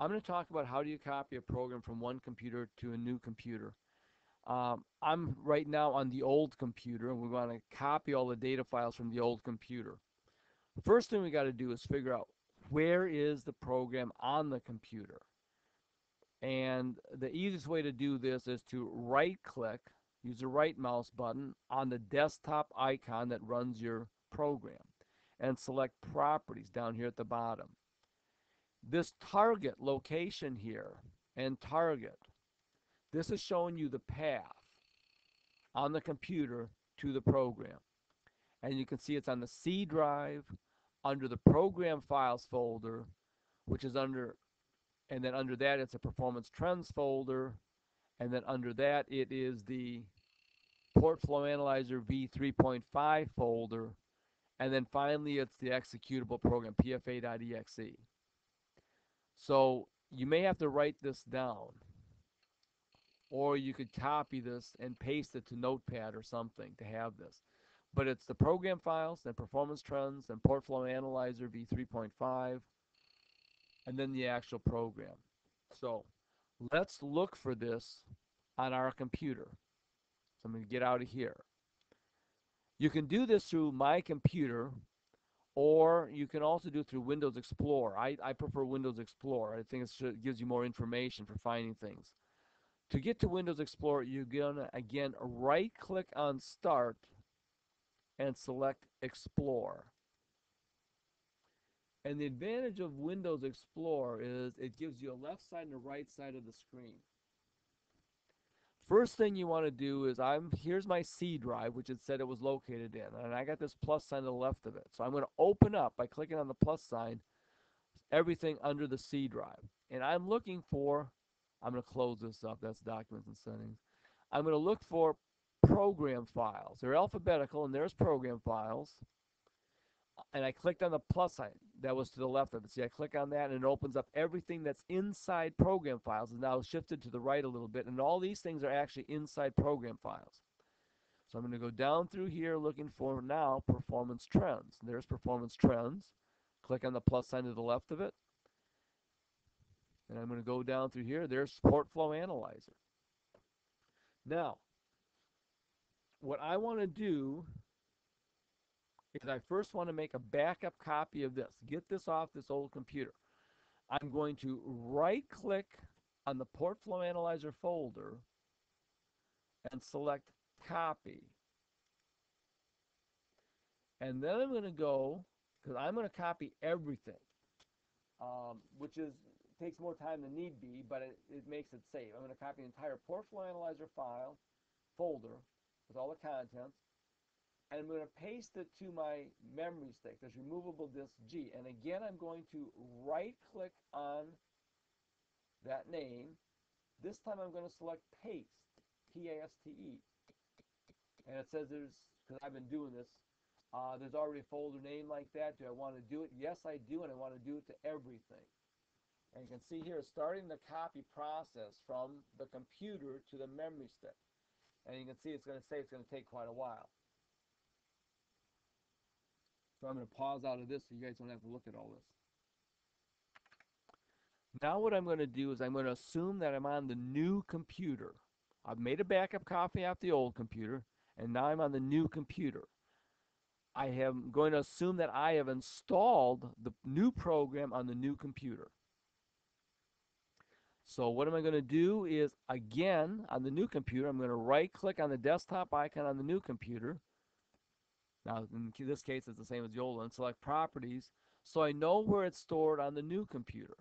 I'm going to talk about how do you copy a program from one computer to a new computer. Um, I'm right now on the old computer and we want to copy all the data files from the old computer. First thing we got to do is figure out where is the program on the computer. And the easiest way to do this is to right click, use the right mouse button on the desktop icon that runs your program and select properties down here at the bottom. This target location here and target, this is showing you the path on the computer to the program. And you can see it's on the C drive under the program files folder, which is under, and then under that it's a performance trends folder, and then under that it is the port flow analyzer v3.5 folder, and then finally it's the executable program pfa.exe. So you may have to write this down or you could copy this and paste it to Notepad or something to have this. But it's the program files, then performance trends, then port flow analyzer v3.5, and then the actual program. So let's look for this on our computer. So I'm going to get out of here. You can do this through my computer or you can also do it through Windows Explorer. I, I prefer Windows Explorer. I think it gives you more information for finding things. To get to Windows Explorer, you're going to, again, right-click on Start and select Explore. And the advantage of Windows Explorer is it gives you a left side and a right side of the screen. First thing you want to do is I'm here's my C drive, which it said it was located in, and I got this plus sign to the left of it. So I'm going to open up by clicking on the plus sign everything under the C drive. And I'm looking for, I'm going to close this up, that's documents and settings. I'm going to look for program files. They're alphabetical, and there's program files and I clicked on the plus sign that was to the left of it. See, I click on that and it opens up everything that's inside program files. And now shifted to the right a little bit. And all these things are actually inside program files. So I'm going to go down through here looking for now performance trends. There's performance trends. Click on the plus sign to the left of it. And I'm going to go down through here. There's port flow analyzer. Now, what I want to do is I first want to make a backup copy of this. Get this off this old computer. I'm going to right click on the port flow analyzer folder and select copy. And then I'm going to go, because I'm going to copy everything, um, which is takes more time than need be, but it, it makes it safe. I'm going to copy the entire port flow analyzer file folder with all the contents and I'm going to paste it to my memory stick, this removable disk G. And again, I'm going to right click on that name. This time I'm going to select paste, P-A-S-T-E. And it says there's, because I've been doing this, uh, there's already a folder name like that. Do I want to do it? Yes, I do, and I want to do it to everything. And you can see here, starting the copy process from the computer to the memory stick. And you can see it's going to say it's going to take quite a while. So I'm going to pause out of this so you guys don't have to look at all this. Now what I'm going to do is I'm going to assume that I'm on the new computer. I've made a backup copy off the old computer, and now I'm on the new computer. I am going to assume that I have installed the new program on the new computer. So what am I going to do is, again, on the new computer, I'm going to right-click on the desktop icon on the new computer, now, in this case, it's the same as old one. Select Properties, so I know where it's stored on the new computer.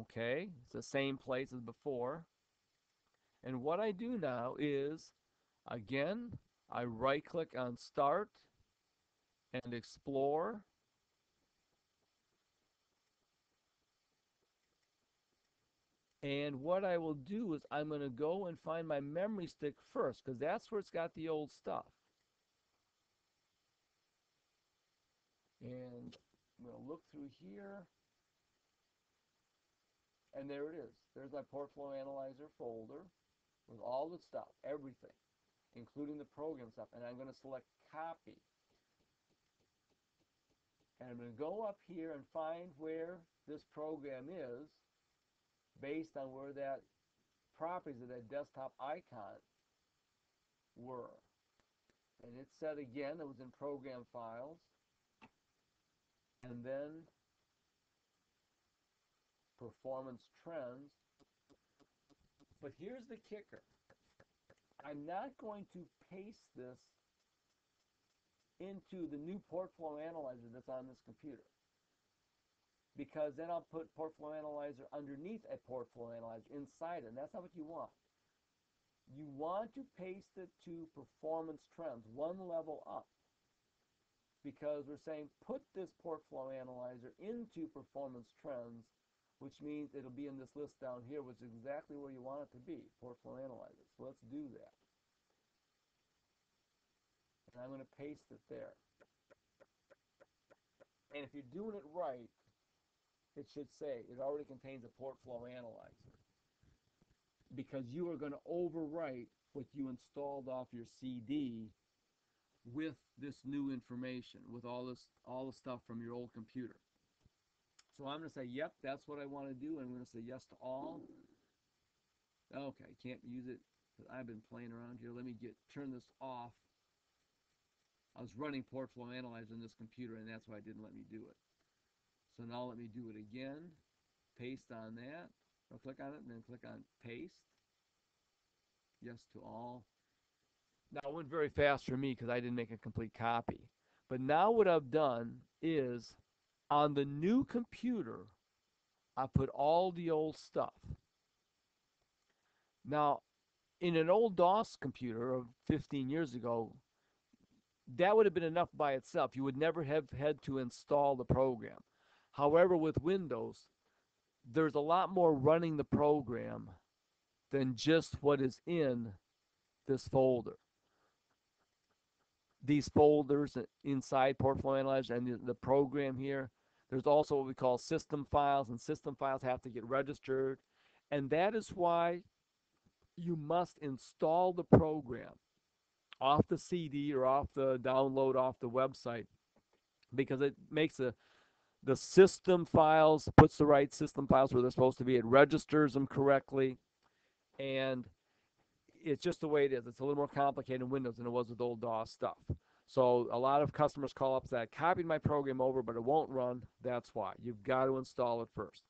Okay, it's the same place as before. And what I do now is, again, I right-click on Start and Explore. And what I will do is I'm going to go and find my memory stick first because that's where it's got the old stuff. And I'm going to look through here. And there it is. There's my port flow analyzer folder with all the stuff, everything, including the program stuff. And I'm going to select copy. And I'm going to go up here and find where this program is based on where that properties of that desktop icon were. And it said again it was in program files. And then performance trends. But here's the kicker. I'm not going to paste this into the new Portflow Analyzer that's on this computer. Because then I'll put Portflow Analyzer underneath a Portflow Analyzer inside it, and that's not what you want. You want to paste it to performance trends, one level up. Because we're saying put this Portflow Analyzer into performance trends, which means it'll be in this list down here, which is exactly where you want it to be, Portflow Analyzer. So let's do that and I'm going to paste it there. And if you're doing it right, it should say it already contains a port flow analyzer because you are going to overwrite what you installed off your CD with this new information, with all this all the stuff from your old computer. So I'm going to say, yep, that's what I want to do. I'm going to say yes to all. Okay, can't use it. I've been playing around here. Let me get turn this off I was running Portflow Analyzer on this computer and that's why it didn't let me do it. So now let me do it again. Paste on that. I'll click on it and then click on paste. Yes to all. Now it went very fast for me because I didn't make a complete copy. But now what I've done is on the new computer, I put all the old stuff. Now, in an old DOS computer of 15 years ago, that would have been enough by itself. You would never have had to install the program. However, with Windows, there's a lot more running the program than just what is in this folder. These folders inside Portflow Analyzer and the, the program here, there's also what we call system files, and system files have to get registered. And that is why you must install the program off the CD or off the download off the website because it makes a the system files puts the right system files where they're supposed to be. It registers them correctly. And it's just the way it is. It's a little more complicated in windows than it was with old dos stuff. So a lot of customers call up that copied my program over but it won't run. That's why. You've got to install it first.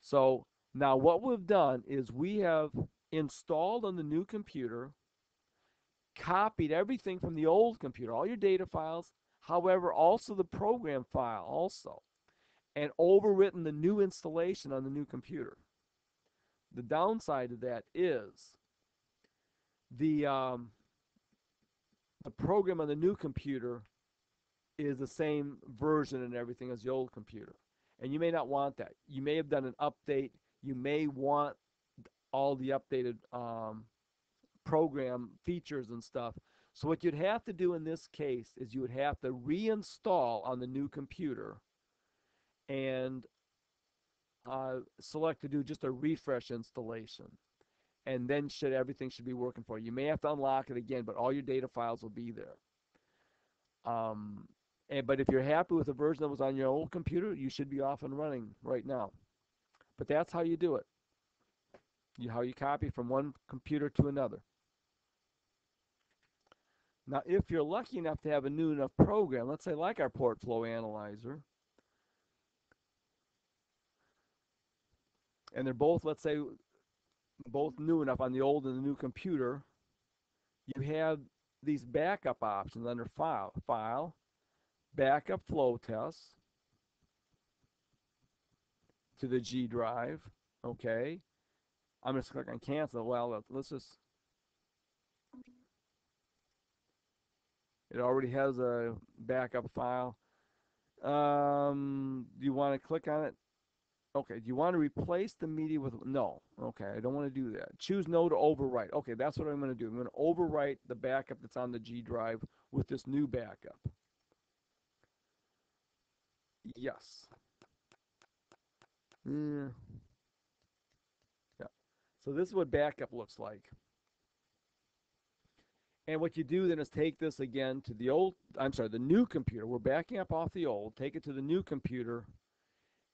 So now what we've done is we have installed on the new computer copied everything from the old computer, all your data files, however, also the program file also, and overwritten the new installation on the new computer. The downside of that is the um, the program on the new computer is the same version and everything as the old computer. And you may not want that. You may have done an update. You may want all the updated um, program features and stuff. So what you'd have to do in this case is you would have to reinstall on the new computer and uh, select to do just a refresh installation. And then should everything should be working for you. You may have to unlock it again, but all your data files will be there. Um, and, but if you're happy with the version that was on your old computer, you should be off and running right now. But that's how you do it. You, how you copy from one computer to another. Now, if you're lucky enough to have a new enough program, let's say like our Portflow Analyzer, and they're both, let's say, both new enough on the old and the new computer, you have these backup options under File, File, Backup Flow Tests to the G drive. Okay, I'm just click on Cancel. Well, let's just It already has a backup file. Um, do you want to click on it? Okay, do you want to replace the media with, no. Okay, I don't want to do that. Choose no to overwrite. Okay, that's what I'm going to do. I'm going to overwrite the backup that's on the G drive with this new backup. Yes. Yeah. Yeah. So this is what backup looks like. And what you do then is take this again to the old, I'm sorry, the new computer. We're backing up off the old, take it to the new computer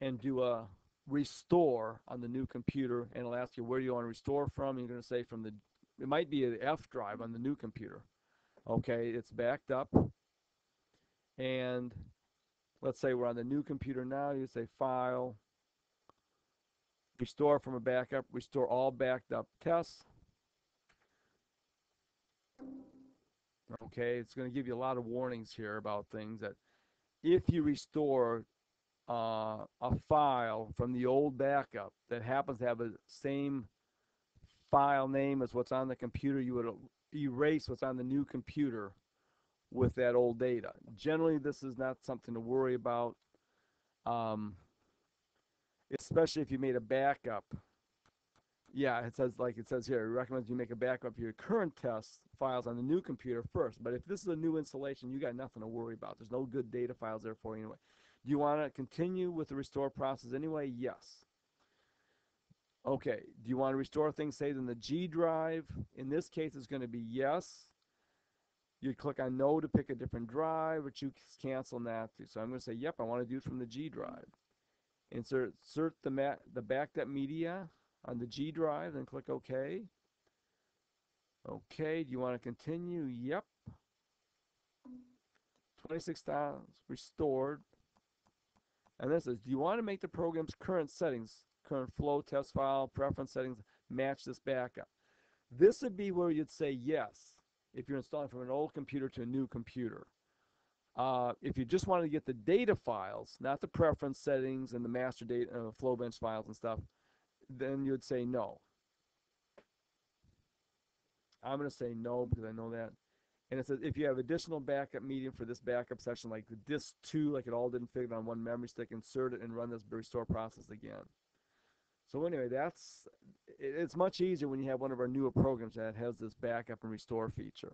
and do a restore on the new computer. And it'll ask you where you want to restore from. You're going to say from the, it might be an F drive on the new computer. Okay, it's backed up. And let's say we're on the new computer now. You say File, Restore from a backup, restore all backed up tests. Okay, it's going to give you a lot of warnings here about things that if you restore uh, a file from the old backup that happens to have the same file name as what's on the computer, you would erase what's on the new computer with that old data. Generally, this is not something to worry about, um, especially if you made a backup yeah, it says like it says here, it recommends you make a backup of your current test files on the new computer first. But if this is a new installation, you got nothing to worry about. There's no good data files there for you anyway. Do you want to continue with the restore process anyway? Yes. Okay, do you want to restore things saved in the G drive? In this case, it's going to be yes. You click on no to pick a different drive, but you cancel that too. So I'm going to say, yep, I want to do it from the G drive. Insert, insert the, mat, the backed up media on the G drive, then click OK. Okay, do you want to continue? Yep. 26 tiles restored. And this is, do you want to make the program's current settings, current flow test file, preference settings, match this backup? This would be where you'd say yes if you're installing from an old computer to a new computer. Uh, if you just want to get the data files, not the preference settings and the master data, uh, flow bench files and stuff, then you'd say no. I'm going to say no because I know that. And it says if you have additional backup medium for this backup session, like the disk 2, like it all didn't fit on one memory stick, insert it and run this restore process again. So anyway, that's it's much easier when you have one of our newer programs that has this backup and restore feature.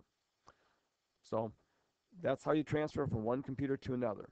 So that's how you transfer from one computer to another.